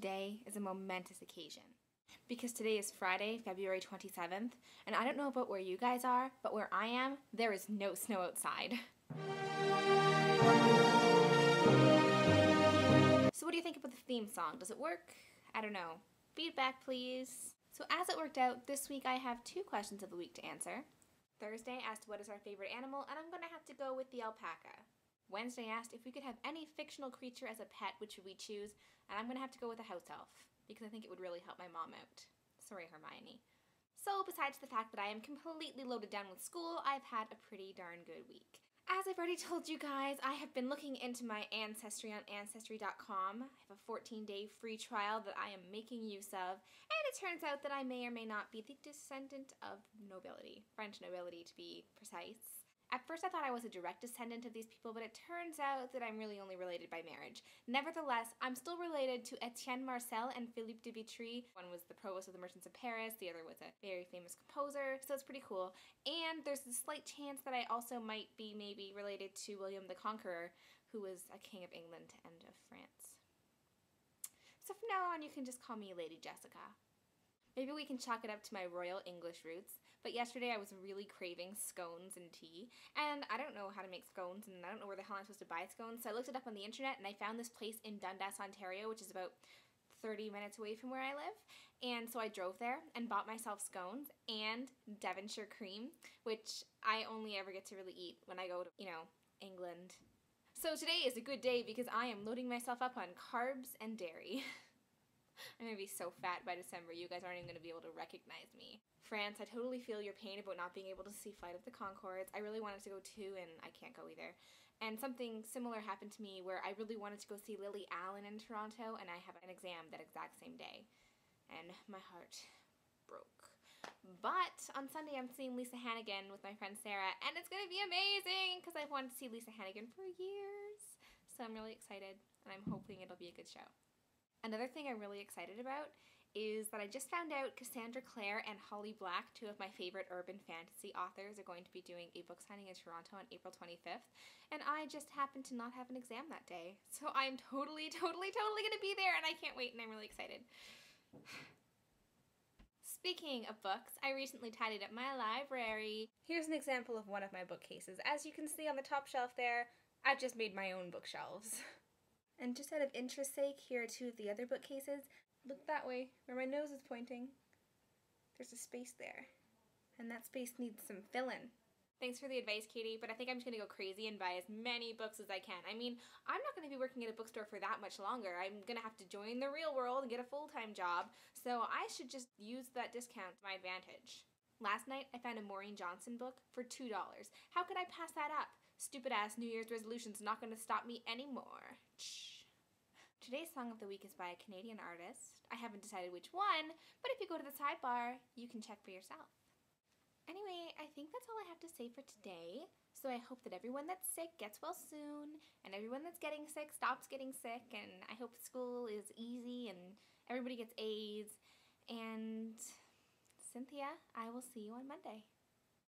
Today is a momentous occasion because today is Friday, February 27th, and I don't know about where you guys are, but where I am, there is no snow outside. So, what do you think about the theme song? Does it work? I don't know. Feedback, please. So, as it worked out, this week I have two questions of the week to answer. Thursday asked what is our favorite animal, and I'm gonna have to go with the alpaca. Wednesday asked if we could have any fictional creature as a pet, which would we choose? And I'm gonna have to go with a house elf because I think it would really help my mom out. Sorry, Hermione. So, besides the fact that I am completely loaded down with school, I've had a pretty darn good week. As I've already told you guys, I have been looking into my ancestry on Ancestry.com. I have a 14 day free trial that I am making use of, and it turns out that I may or may not be the descendant of nobility, French nobility to be precise. At first, I thought I was a direct descendant of these people, but it turns out that I'm really only related by marriage. Nevertheless, I'm still related to Etienne Marcel and Philippe de Vitry. One was the provost of the Merchants of Paris, the other was a very famous composer, so it's pretty cool. And there's a slight chance that I also might be maybe related to William the Conqueror, who was a king of England and of France. So from now on, you can just call me Lady Jessica. Maybe we can chalk it up to my royal English roots. But yesterday I was really craving scones and tea, and I don't know how to make scones, and I don't know where the hell I'm supposed to buy scones. So I looked it up on the internet, and I found this place in Dundas, Ontario, which is about 30 minutes away from where I live. And so I drove there and bought myself scones and Devonshire cream, which I only ever get to really eat when I go to, you know, England. So today is a good day because I am loading myself up on carbs and dairy. I'm gonna be so fat by December, you guys aren't even gonna be able to recognize me. France, I totally feel your pain about not being able to see Flight of the Conchords. I really wanted to go too, and I can't go either. And something similar happened to me where I really wanted to go see Lily Allen in Toronto, and I have an exam that exact same day. And my heart broke. But on Sunday, I'm seeing Lisa Hannigan with my friend Sarah, and it's gonna be amazing because I've wanted to see Lisa Hannigan for years. So I'm really excited, and I'm hoping it'll be a good show. Another thing I'm really excited about is that I just found out Cassandra Clare and Holly Black, two of my favorite urban fantasy authors, are going to be doing a book signing in Toronto on April 25th, and I just happened to not have an exam that day. So I'm totally, totally, totally gonna be there, and I can't wait, and I'm really excited. Speaking of books, I recently tidied up my library. Here's an example of one of my bookcases. As you can see on the top shelf there, I've just made my own bookshelves. And just out of interest sake, here are two of the other bookcases. Look that way, where my nose is pointing. There's a space there. And that space needs some filling. Thanks for the advice, Katie, but I think I'm just gonna go crazy and buy as many books as I can. I mean, I'm not gonna be working at a bookstore for that much longer. I'm gonna have to join the real world and get a full time job, so I should just use that discount to my advantage. Last night, I found a Maureen Johnson book for $2. How could I pass that up? Stupid ass New Year's resolution's not gonna stop me anymore. Today's song of the week is by a Canadian artist. I haven't decided which one, but if you go to the sidebar, you can check for yourself. Anyway, I think that's all I have to say for today. So I hope that everyone that's sick gets well soon, and everyone that's getting sick stops getting sick, and I hope school is easy and everybody gets A's. And Cynthia, I will see you on Monday.